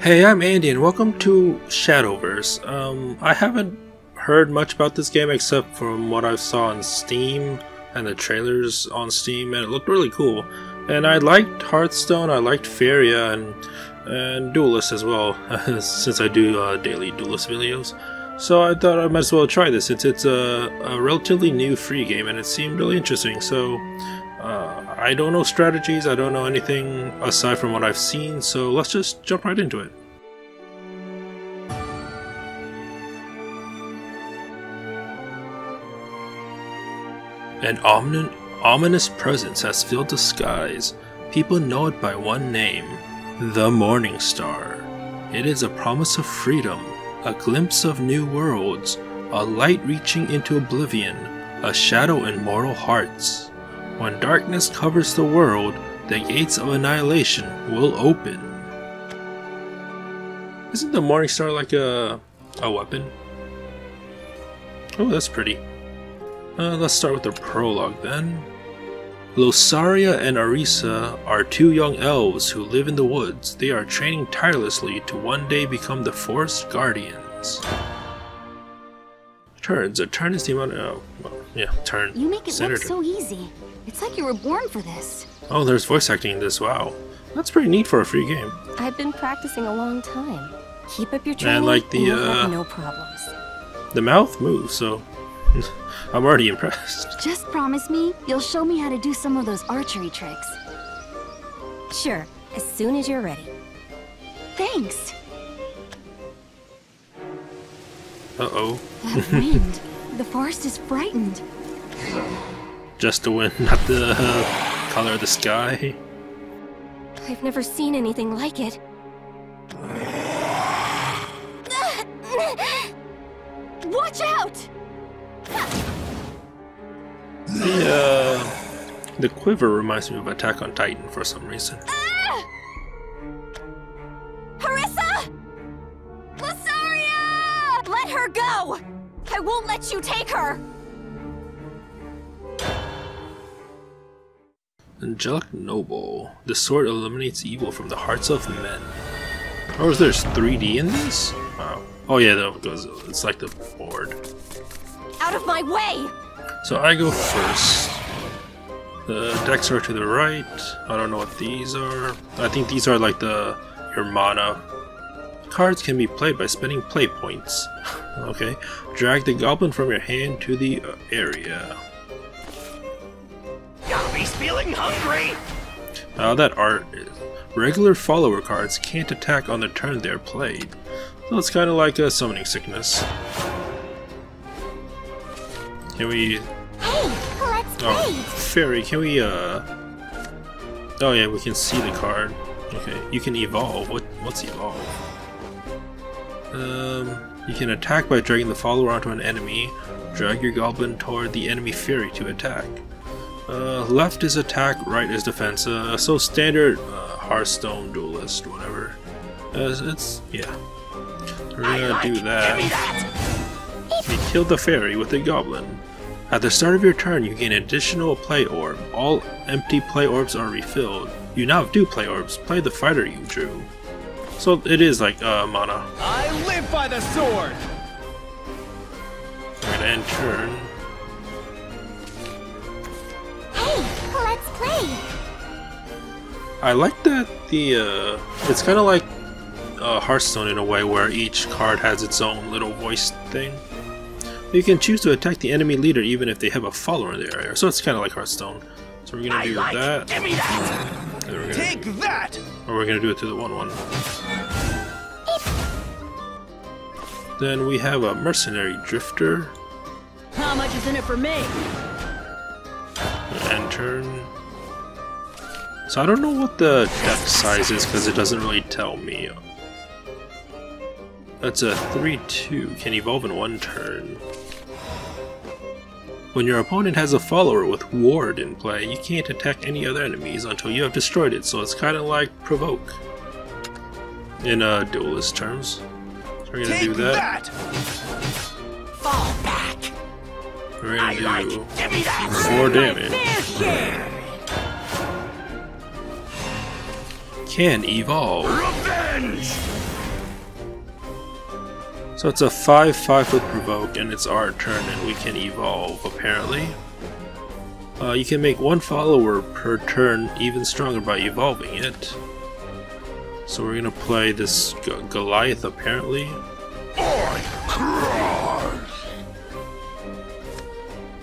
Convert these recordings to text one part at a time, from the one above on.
Hey, I'm Andy, and welcome to Shadowverse. Um, I haven't heard much about this game except from what I saw on Steam and the trailers on Steam, and it looked really cool. And I liked Hearthstone, I liked Faeria, and and Duelyst as well, since I do uh, daily Duelyst videos. So I thought I might as well try this since it's a, a relatively new free game, and it seemed really interesting. So I don't know strategies, I don't know anything aside from what I've seen, so let's just jump right into it. An ominous, ominous presence has filled the skies. People know it by one name the Morning Star. It is a promise of freedom, a glimpse of new worlds, a light reaching into oblivion, a shadow in mortal hearts. When darkness covers the world, the gates of annihilation will open. Isn't the Morning Star like a, a weapon? Oh, that's pretty. Uh, let's start with the prologue then. Losaria and Arisa are two young elves who live in the woods. They are training tirelessly to one day become the Forest Guardians. Turns. A turn is the amount of... Oh, well, yeah, turn. You make it look turn. so easy. It's like you were born for this. Oh, there's voice acting in this. Wow. That's pretty neat for a free game. I've been practicing a long time. Keep up your training, like the, and uh, have no problems. The mouth moves, so... I'm already impressed. Just promise me you'll show me how to do some of those archery tricks. Sure, as soon as you're ready. Thanks. Uh-oh. That wind. the forest is frightened. Just the wind, not the uh, color of the sky. I've never seen anything like it. Watch out! The, uh, the quiver reminds me of Attack on Titan for some reason. Arisa! I won't let you take her! Angelic Noble. The sword eliminates evil from the hearts of men. Oh, is there's 3D in this? Wow. Oh yeah, that goes. It's like the board. Out of my way! So I go first. The decks are to the right. I don't know what these are. I think these are like the your mana. Cards can be played by spending play points. okay. Drag the goblin from your hand to the uh, area. Yummies feeling hungry! Uh, that art is. Regular follower cards can't attack on the turn they're played. So it's kind of like a summoning sickness. Can we... Hey, let's Oh, fairy, can we, uh... Oh yeah, we can see the card. Okay, you can evolve. What? What's evolve? Um, you can attack by dragging the follower onto an enemy. Drag your goblin toward the enemy fairy to attack. Uh, left is attack, right is defense. Uh, so standard uh, Hearthstone Duelyst, whatever. Uh, it's yeah. We're gonna do that. that! We killed the fairy with a goblin. At the start of your turn, you gain additional play orb. All empty play orbs are refilled. You now have two play orbs. Play the fighter you drew. So it is like uh, mana. I live by the sword! We're end turn. Hey, let's play! I like that the uh, it's kind of like uh, Hearthstone in a way where each card has its own little voice thing. You can choose to attack the enemy leader even if they have a follower in the area, so it's kind of like Hearthstone. So we're gonna I do like that, it! Give me that! And we're gonna, Take that! or we're gonna do it to the one-one. Then we have a mercenary drifter. How much is in it for me? End turn. So I don't know what the deck size is because it doesn't really tell me. That's a 3-2, can evolve in one turn. When your opponent has a follower with Ward in play, you can't attack any other enemies until you have destroyed it, so it's kind of like Provoke. In uh, Duelyst terms. So we're gonna Take do that. that! Fall back! We're gonna like do it! Give me that! 4 damage. Can evolve. Revenge! So it's a 5-5 with provoke and it's our turn and we can evolve apparently. Uh, you can make one follower per turn even stronger by evolving it. So we're gonna play this G Goliath apparently.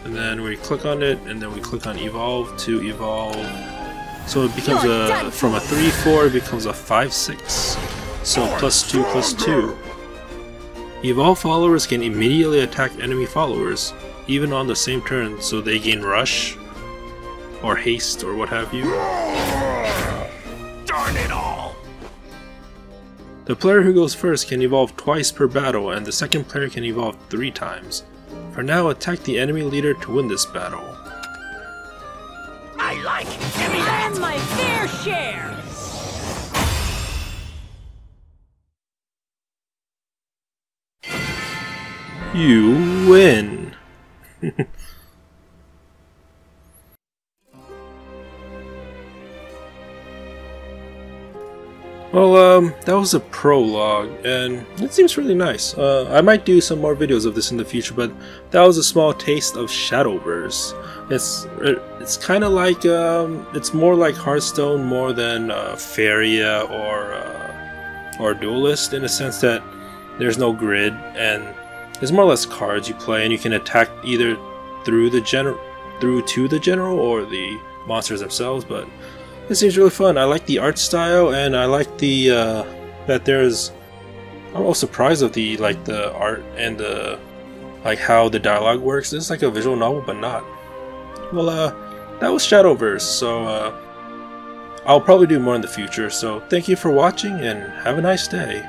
And then we click on it and then we click on evolve to evolve. So it becomes a, from a 3-4 it becomes a 5-6. So plus 2 plus 2. Evolve followers can immediately attack enemy followers, even on the same turn, so they gain rush, or haste, or what have you. Darn it all! The player who goes first can evolve twice per battle, and the second player can evolve three times. For now, attack the enemy leader to win this battle. I like Give me that! And my fair share! You win! well, um, that was a prologue, and it seems really nice. Uh, I might do some more videos of this in the future, but that was a small taste of Shadowverse. It's it's kind of like um, it's more like Hearthstone more than uh, or uh, or Duelyst in a sense that there's no grid and there's more or less cards you play, and you can attack either through the general, through to the general, or the monsters themselves. But it seems really fun. I like the art style, and I like the uh, that there's. I'm all surprised of the like the art and the like how the dialogue works. It's like a visual novel, but not. Well, uh, that was Shadowverse. So uh, I'll probably do more in the future. So thank you for watching, and have a nice day.